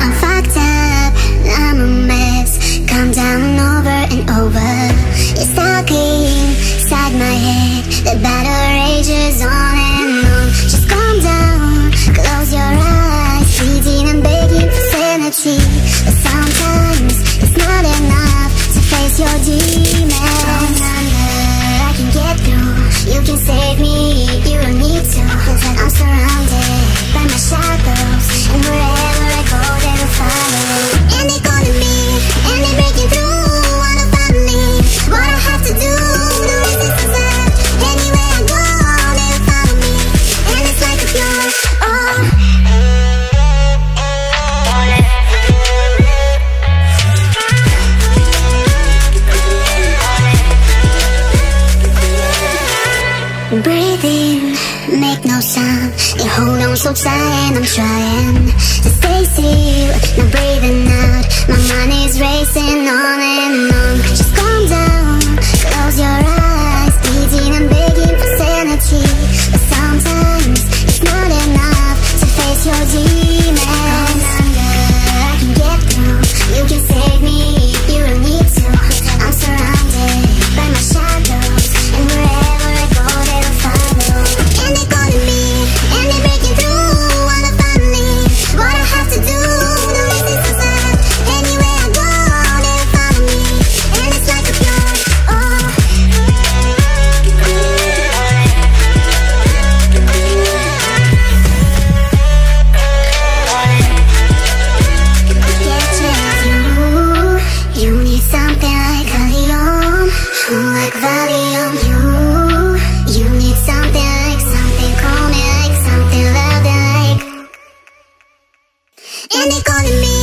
I'm fucked up, I'm a mess. Calm down over and over. It's talking inside my head. The battle rages on and on. Just calm down, close your eyes. Pleading and begging for sanity. But sometimes it's not enough To face your demons Breathing, make no sound. You hold on so tight and I'm trying To stay still, now breathing out calling me